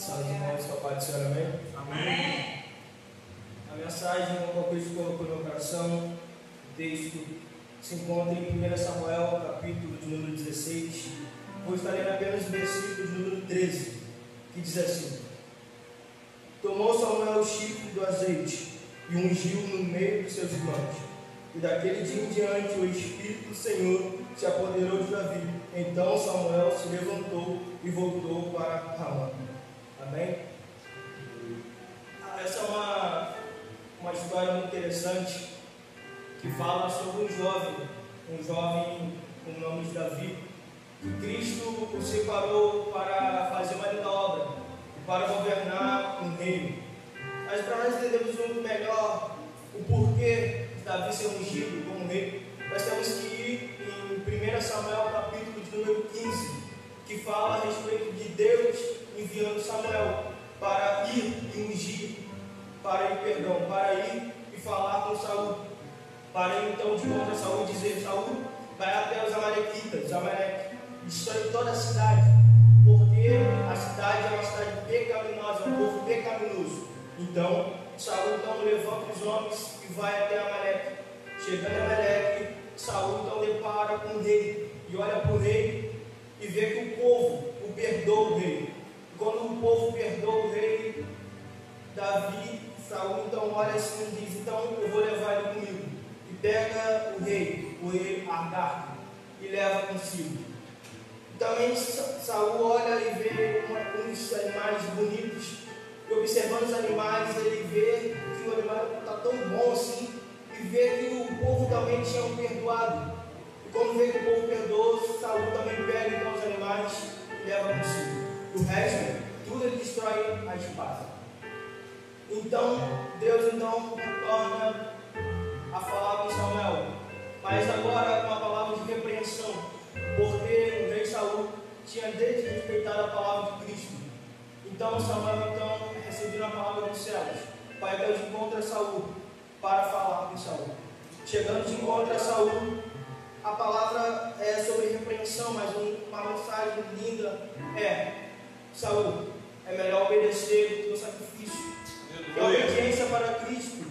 Salve irmãos, com a paz do Senhor, amém? Amém. A mensagem, como a Cristo colocou no meu coração, o texto se encontra em 1 Samuel, capítulo de número 16. Vou estar lendo apenas o versículo de número 13, que diz assim: Tomou Samuel o chifre do azeite e ungiu no meio dos seus irmãos. E daquele dia em diante o Espírito do Senhor se apoderou de Davi. Então Samuel se levantou e voltou para Ramá. Interessante que fala sobre um jovem, um jovem com o nome de Davi, que Cristo o separou para fazer uma linda obra para governar um reino. Mas para nós entendermos muito melhor o porquê de Davi ser ungido como rei, nós temos que ir em 1 Samuel capítulo de número 15, que fala a respeito de Deus enviando Samuel para ir e ungir, para ir, perdão, para ir falar com Saul, para ir então de contra Saul e dizer, Saul, vai até os Amalequitas, os Amaleque, destrói toda a cidade, porque a cidade é uma cidade pecaminosa, um povo pecaminoso. Então, Saul então levanta os homens e vai até Amaleque. Chegando a Amaleque, Saul então depara com o rei e olha para o rei e vê que o povo o perdoa o rei. Quando o povo perdoa o rei, Davi, Saul então olha assim e diz, então eu vou levar ele comigo. E pega o rei, o rei Argarco, e leva consigo. Também Saul olha e vê uns animais bonitos. E observando os animais, ele vê que o animal está tão bom assim. E vê que o povo também tinha um perdoado. E quando vê que o povo perdoou, Saul também pega então os animais e leva consigo. E o resto, tudo ele destrói a espada. Então, Deus então torna a falar com Samuel. Mas agora com a palavra de repreensão. Porque o rei Saul tinha desrespeitado a palavra de Cristo. Então Samuel então recebeu a palavra dos céus. Pai Deus encontra Saul para falar com Saul. Chegando de encontro a Saul, a palavra é sobre repreensão, mas uma mensagem linda é Saul, é melhor obedecer do que o sacrifício. E a obediência para Cristo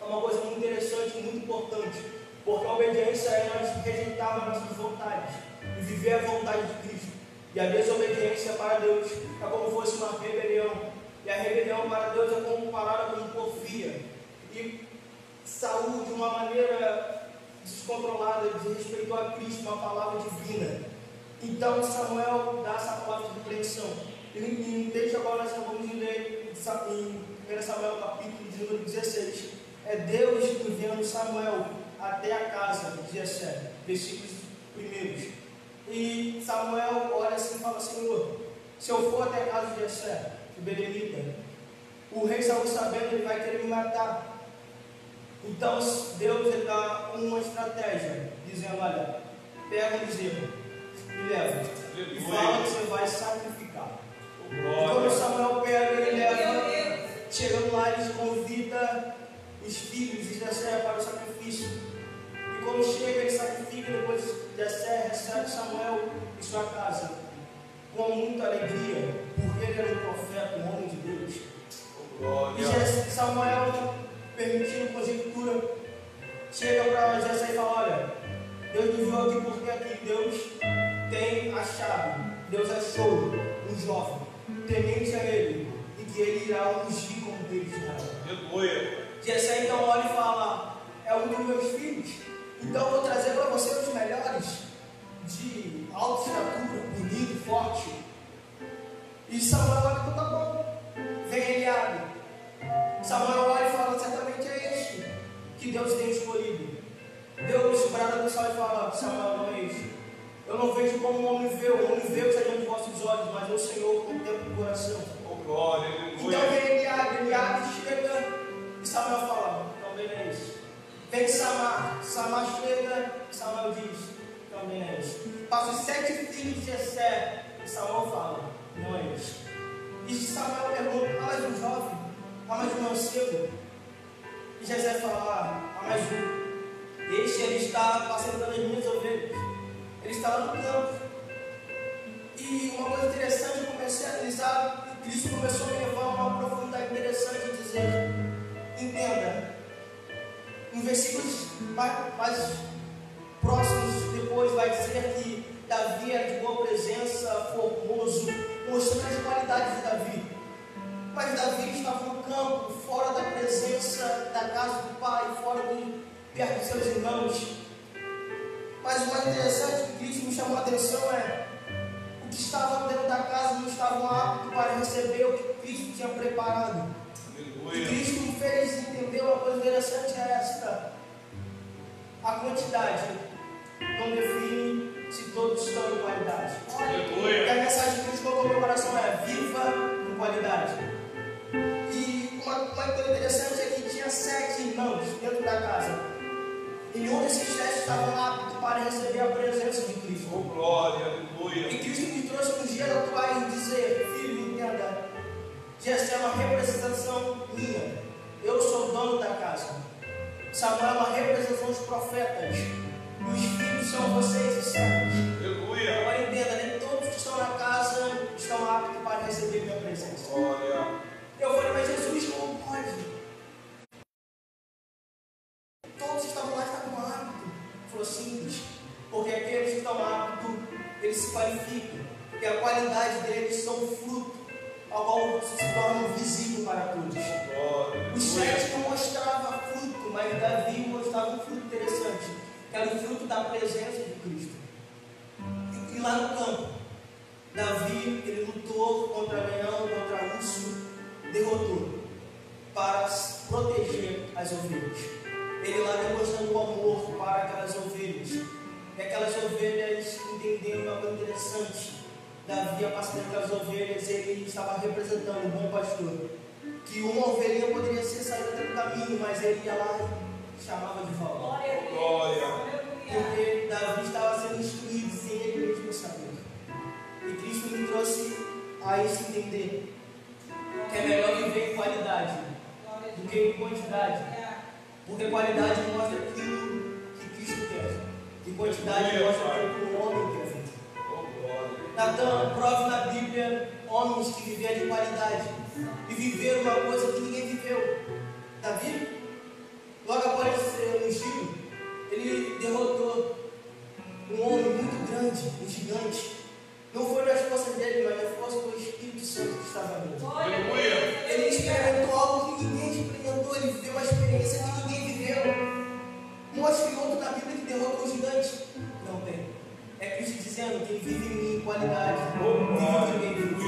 é uma coisa muito interessante, muito importante. Porque a obediência é nós rejeitarmos nossas vontades e viver a vontade de Cristo. E a desobediência para Deus é como se fosse uma rebelião. E a rebelião para Deus é comparada com porfia. E Saúl, de uma maneira descontrolada, desrespeitou a Cristo, uma palavra divina. Então Samuel dá essa palavra de repreensão. Em 1 Samuel capítulo de número 16. É Deus enviando Samuel até a casa de Jessé, versículos primeiros. E Samuel olha assim e fala, Senhor, se eu for até a casa de Jessé, o Benemita, o rei Saul sabendo, ele vai querer me matar. Então Deus dá uma estratégia, dizendo, olha, pega um bezerro e leva. E fala que você vai sacrificar. Quando Samuel pega, ele leva, chegando lá, ele convida os filhos de Jessé para o sacrifício. E quando chega, ele sacrifica, depois Jessé recebe Samuel em sua casa, com muita alegria, porque ele era um profeta, um homem de Deus. E Samuel, permitindo conjectura, chega para Jessé e fala, olha, Deus me enviou aqui porque aqui Deus tem achado, Deus achou um jovem, temente a ele, e que ele irá ungir como rei de Israel. Jessé então olha e fala: É um dos meus filhos, então eu vou trazer para você os melhores, de alta estatura, bonito, forte. E Samuel olha: Então tá bom, vem Eliabe. Samuel olha e fala: Certamente é este que Deus tem escolhido. Deus brada do céu e fala: Samuel, não é este. Eu não vejo como o homem vê, o homem vê o que está diante vossos olhos, mas o Senhor contempla o coração. Então vem Eliabe, Eliabe chega. E Samuel fala, também é isso. Vem Samar, Samar chega, e Samuel diz, também é isso. Passa os sete filhos de Jessé, e Samuel fala, não é isso. E Samuel pergunta, há mais um jovem? Há mais um mancebo? E Jessé fala, há mais um. Este ele está apacentando as minhas ovelhas estava no campo. E uma coisa interessante, eu comecei a analisar, e Cristo começou a me levar a uma profundidade interessante, dizendo, entenda, em versículos mais, mais próximos depois vai dizer que Davi era de boa presença, formoso, mostrando as qualidades de Davi. Mas Davi estava no campo, fora da presença da casa do pai, fora perto dos seus irmãos. Mas o mais interessante que Cristo me chamou a atenção é o que estava dentro da casa não estavam aptos para receber o que Cristo tinha preparado. Aleluia. Cristo me fez entender uma coisa interessante é esta. A quantidade não define se todos estão em qualidade. Aleluia. E a mensagem que Cristo colocou no meu coração é viva com qualidade. E uma, uma coisa interessante é que tinha sete irmãos dentro da casa. E desses sete estavam aptos para receber a presença de Cristo. Oh, glória, aleluia. E Cristo me trouxe nos dias atuais dizer, filho, entenda, essa é uma representação minha. Eu sou o dono da casa. Samuel é uma representação dos profetas. Interessante Davi, apacentando das ovelhas, ele estava representando o bom pastor. Que uma ovelhinha poderia ser saída do caminho, mas ele ia lá e chamava de volta. Glória. Porque Davi estava sendo instruído sem ele mesmo saber. E Cristo me trouxe a isso entender. Que é melhor viver em qualidade do que em quantidade. Porque qualidade mostra aquilo que Cristo quer. E quantidade mostra aquilo Natan, prove na Bíblia homens que viveram de qualidade e viveram uma coisa que ninguém viveu. Davi, logo após ser ungido, ele derrotou um homem muito grande, um gigante. Não foi nas forças dele, mas nas forças do Espírito Santo que estava nele. Ele experimentou algo que ninguém experimentou, ele viveu uma experiência que ninguém viveu. Mostre outro na Bíblia que derrotou um gigante. Não tem. É Cristo dizendo: quem vive em mim, qualidade, vive em quem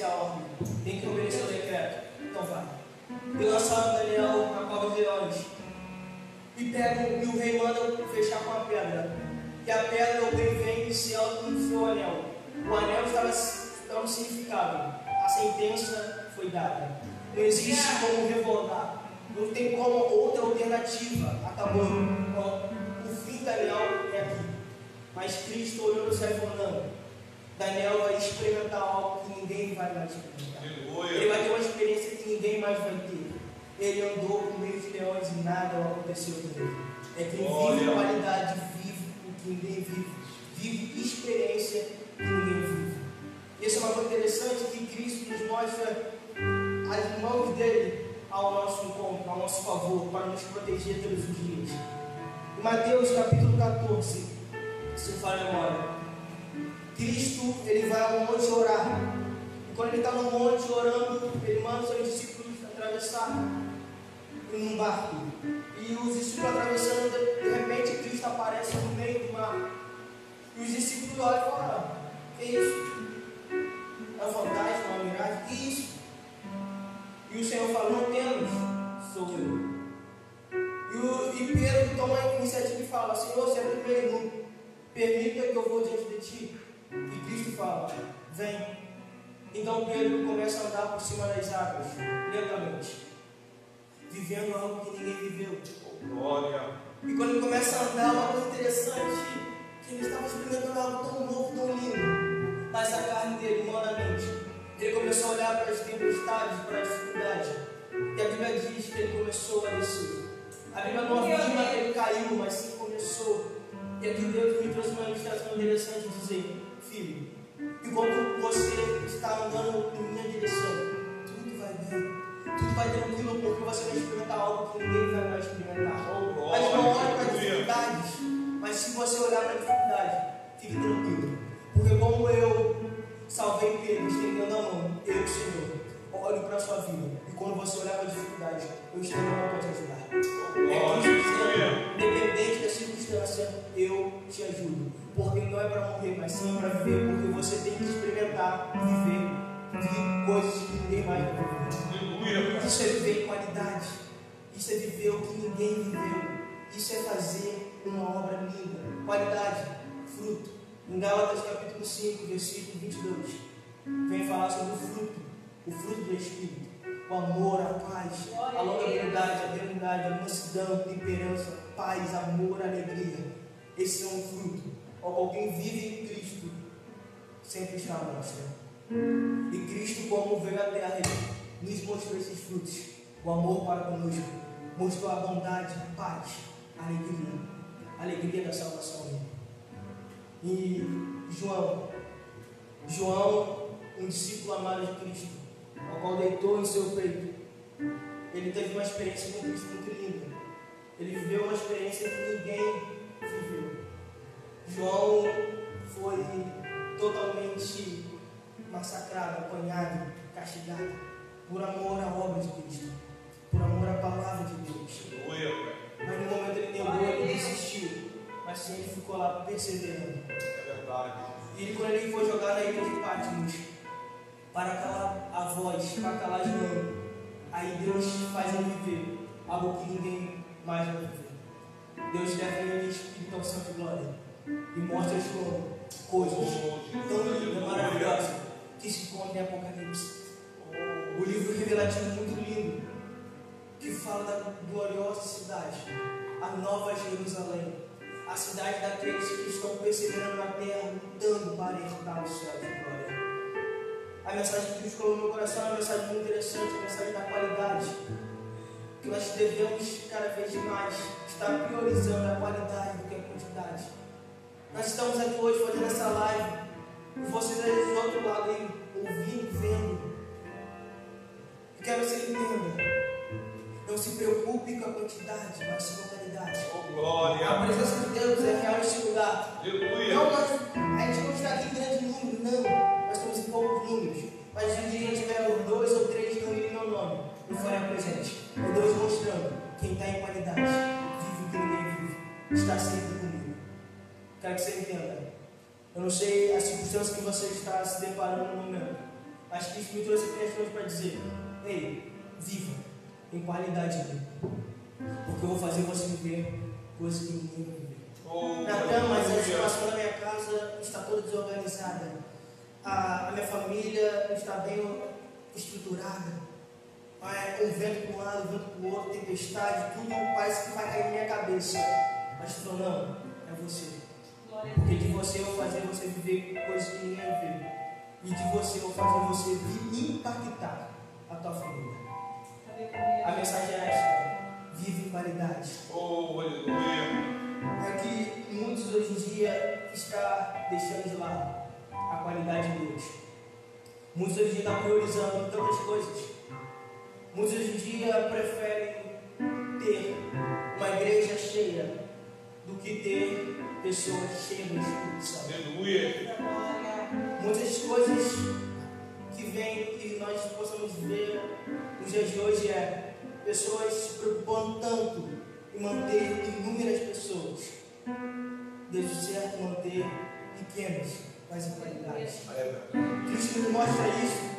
obedecer a ordem, tem que obedecer o decreto. Então vai. E lançaram Daniel na cova dos leões. E pegam, e o rei manda fechar com a pedra. E a pedra, o rei vem e sela com o seu anel. O anel estava, estava significado. A sentença foi dada. Não existe como revoltar. Não tem como outra alternativa. Acabou. O fim de Daniel é aqui. Mas Cristo olhou no céu falando: Daniel vai experimentar algo que ninguém vai mais experimentar. Aleluia. Ele vai ter uma experiência que ninguém mais vai ter. Ele andou com meio de leões e nada aconteceu com ele. É quem vive qualidade, vive o que ninguém vive. Vive experiência que ninguém vive. Isso é uma coisa interessante que Cristo nos mostra as mãos dele ao nosso encontro, ao nosso favor, para nos proteger todos os dias. Em Mateus capítulo 14, se faz memória. Cristo, ele vai ao monte orar. E quando ele está no monte orando, ele manda os seus discípulos atravessar em um barco. E os discípulos atravessando, de repente Cristo aparece no meio do mar. E os discípulos olham e falam: Que isso? É um fantasma, uma miragem? Que isso? E o Senhor fala: Não temos, sou eu. E, o, e Pedro toma a iniciativa e fala: Senhor, você é primeiro permita que eu vou diante de ti. E Cristo fala, vem. Então Pedro começa a andar por cima das águas, lentamente, vivendo algo que ninguém viveu. Glória. E quando ele começa a andar, uma coisa interessante, que ele estava experimentando algo tão novo, tão lindo. Mas a carne dele, humanamente, ele começou a olhar para as tempestades, para a dificuldade. E a Bíblia diz que ele começou a descer. A Bíblia não afirma que ele caiu, mas sim começou. E aqui Deus me trouxe uma ilustração interessante dizer, filho, enquanto você está andando em minha direção, tudo vai bem. Tudo vai tranquilo porque você vai experimentar algo que ninguém vai mais experimentar. Mas não olhe para dificuldades. Mas se você olhar para a dificuldade, fique tranquilo. Porque como eu salvei Pedro estendendo a mão, eu, Senhor, olho para a sua vida. E quando você olhar para a dificuldade, eu estendo a mão ninguém viveu. Isso é fazer uma obra linda. Qualidade, fruto. Em Gálatas capítulo 5, versículo 22, vem falar sobre o fruto, o fruto do Espírito. O amor, a paz, a longanimidade, a benignidade, a mansidão, a temperança, paz, amor, alegria. Esse é um fruto. Alguém vive em Cristo sempre está à mostra. E Cristo, como veio à terra, nos mostrou esses frutos. O amor para conosco, mostrou a bondade, a paz, a alegria, a alegria da salvação dele. E João, João, um discípulo amado de Cristo, ao qual deitou em seu peito, ele teve uma experiência com Cristo muito linda. Ele viveu uma experiência que ninguém viveu. João foi totalmente massacrado, apanhado, castigado, por amor à obra de Cristo, por amor à palavra de Deus. Mas no momento ele negou, ele desistiu. Mas sim, ele ficou lá perseverando. É verdade. E quando ele foi jogar na ilha de Patmos, para calar a voz, para calar João, aí Deus faz ele viver algo que ninguém mais vai viver. Deus leva ele Espírito ao Santo Glória e mostra a João coisas tão lindas, maravilhosas, que se escondem em Apocalipse. O livro revelativo muito lindo, que fala da gloriosa cidade, a nova Jerusalém, a cidade daqueles que estão perseverando na terra, lutando para herdar o céu de glória. A mensagem que Deus colocou no meu coração é uma mensagem muito interessante, a mensagem da qualidade. Que nós devemos cada vez mais estar priorizando a qualidade do que a quantidade. Nós estamos aqui hoje fazendo essa live, vocês aí do outro lado aí, ouvindo, se preocupe com a quantidade, mas com a qualidade. Oh, glória. A presença de Deus é real neste lugar. Aleluia. Não, nós, a gente não está aqui em grande número, não. Nós estamos em poucos números. Mas se um dia tiver dois ou três reunindo meu nome, eu farei presente. É Deus mostrando quem está em qualidade, vive o que ninguém vive, está sempre comigo. Quero que você entenda. Eu não sei a circunstância que você está se deparando no momento, mas Cristo me trouxe aqui as para dizer: Ei, viva em qualidade dele. Porque eu vou fazer você viver coisas que ninguém vai viver. Oh, Natan, mas a situação da minha casa está toda desorganizada. A, a minha família não está bem estruturada. É, um vento para um lado, um vento para o outro, tempestade, tudo parece que vai cair na minha cabeça. Mas tu falou, não, é você. Porque de você eu vou fazer você viver coisas que ninguém vê. E de você eu vou fazer você impactar a tua família. A mensagem é esta: vive em qualidade. Oh, aleluia. É que muitos hoje em dia está deixando de lado a qualidade de Deus. Muitos hoje em dia estão priorizando tantas coisas. Muitos hoje em dia preferem ter uma igreja cheia do que ter pessoas cheias do Espírito Santo. Aleluia. Muitas coisas que vêm que nós possamos ver nos dias de hoje é pessoas se preocupando tanto em manter inúmeras pessoas. Desde certo manter pequenas, mas em qualidade. Cristo nos mostra isso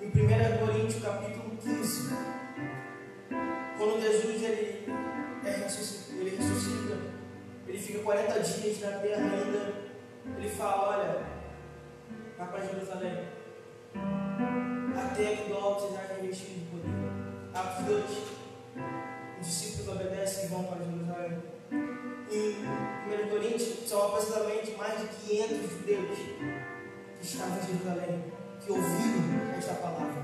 em 1 Coríntios capítulo 15. Quando Jesus ele, é ressuscita, ele ressuscita, ele fica 40 dias na terra ainda, ele fala, olha, vai para Jerusalém, até que do alto seja revestido de poder. Atos 2, os discípulos obedecem e vão para Jerusalém. Em 1 Coríntios, são aproximadamente mais de 500 judeus que estavam em Jerusalém, que ouviram esta palavra.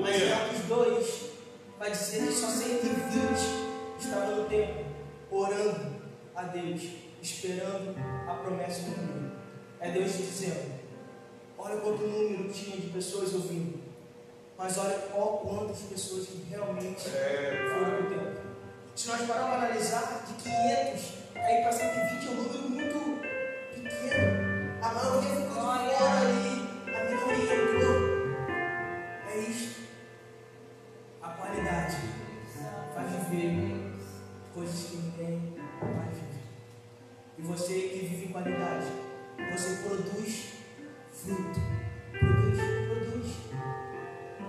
Mas Aleluia. Atos 2 vai dizer que só 120 estavam no templo, orando a Deus, esperando a promessa do mundo. É Deus dizendo: olha quanto número tinha de pessoas ouvindo, mas olha qual quantas pessoas que realmente É, foram no templo. Se nós pararmos para analisar, de 500 aí para 120 é um número muito pequeno. A maioria ficou de fora ali, a minoria entrou. É isso. A qualidade faz viver coisas que ninguém vai viver. E você que vive em qualidade, você produz fruto. Produz, produz.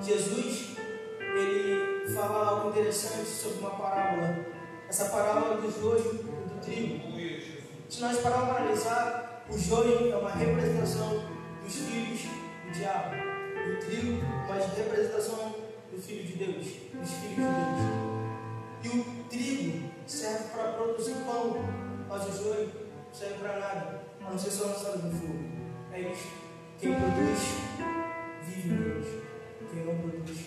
Jesus, ele fala algo interessante sobre uma parábola. Essa parábola do joio e do trigo. Se nós pararmos para analisar, o joio é uma representação dos filhos do diabo. O trigo, uma representação do filho de Deus, dos filhos de Deus. E o trigo serve para produzir pão, mas o joio serve para nada, a não ser só lançado no fogo. É isso. Quem produz, vive em Deus. Quem não produz,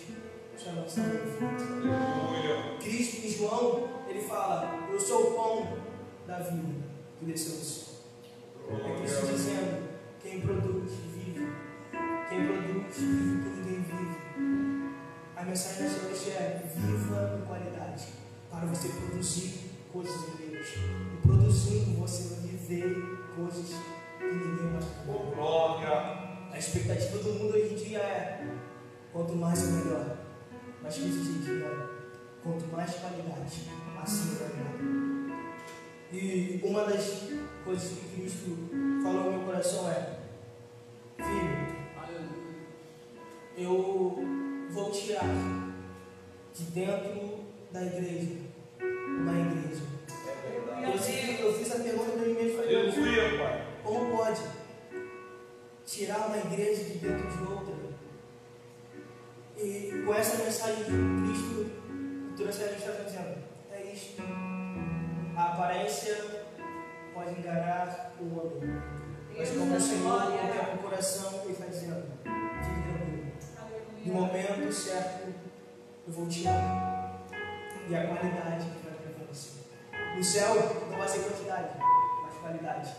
lançado no fogo. Aleluia. Cristo em João, ele fala: Eu sou o pão da vida que desceu do céu. É Cristo dizendo: Quem produz, vive. Quem produz, vive que ninguém vive. A mensagem dessa noite é: Viva em qualidade, para você produzir coisas em Deus. E produzindo, você vai viver coisas que ninguém vai glória. A expectativa do mundo hoje em dia é: quanto mais é melhor. Mas Cristo diz: não. Quanto mais qualidade, assim é melhor. E uma das coisas que Cristo falou no meu coração é: Filho, eu vou tirar de dentro da igreja uma igreja. É Eu, fiz- eu fiz a pergunta para mim mesmo: falei, "Deus, Aleluia, Pai. como pode tirar igreja de dentro de outra? E com essa mensagem de Cristo, o trouxe a gente está dizendo: é isto. A aparência pode enganar o homem. Mas como o Senhor contempla o coração, Ele está dizendo: fique. No momento certo, eu vou te amar. E a qualidade que vai prevalecer. No céu não vai ser quantidade, mas qualidade.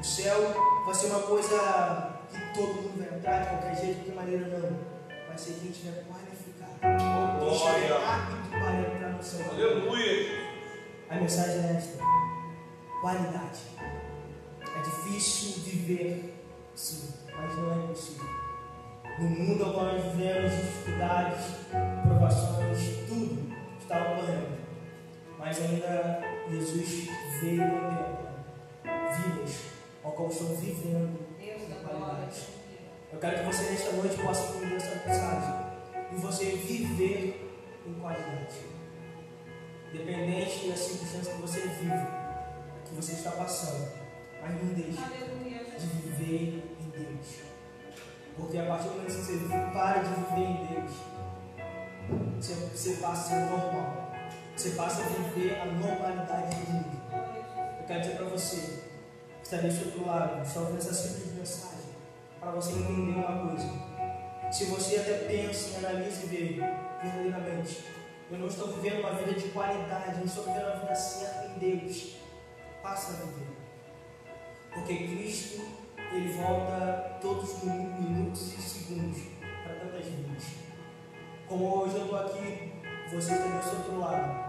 O céu vai ser uma coisa que todo mundo vai entrar de qualquer jeito, de qualquer maneira não. Vai ser quem tiver qualificado. Oh, Quem estiver glória. apto para entrar no céu. Aleluia. A mensagem é esta: qualidade. É difícil viver, sim, mas não é impossível. No mundo ao qual nós vivemos, dificuldades, provações, tudo está ocorrendo. Mas ainda Jesus veio contemplar vidas ao qual estão vivendo qualidade. Eu quero que você nesta noite possa entender essa mensagem e você viver em qualidade. Independente da circunstância que você vive, que você está passando, mas não deixe de viver em Deus. Porque a partir do momento que você para de viver em Deus, você, você passa a ser normal. Você passa a viver a normalidade de mundo. Eu quero dizer para você, que está desse outro lado, está ouvindo essa simples mensagem, para você entender uma coisa. Se você até pensa e analisa e vê verdadeiramente, eu não estou vivendo uma vida de qualidade, não estou vivendo uma vida certa em Deus. Passa a viver. Porque Cristo, Ele volta todos os minutos e segundos para tantas vidas. Como hoje eu estou aqui, você está desse outro lado.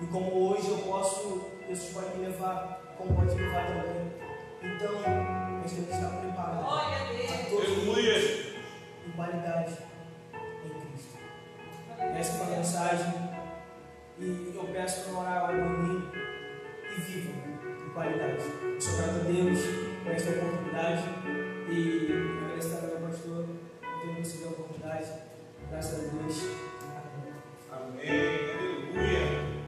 E como hoje eu posso, Jesus pode me levar, como pode levar também. Então, nós temos que estar preparados. Glória a Deus. Aleluia. Qualidade em Cristo. Essa é uma mensagem. E eu peço para orar ao mim e viva com qualidade. Eu sou grato a Deus por esta oportunidade. E agradeço também ao pastor por ter me a oportunidade. Graças a Deus. Amém. Amém.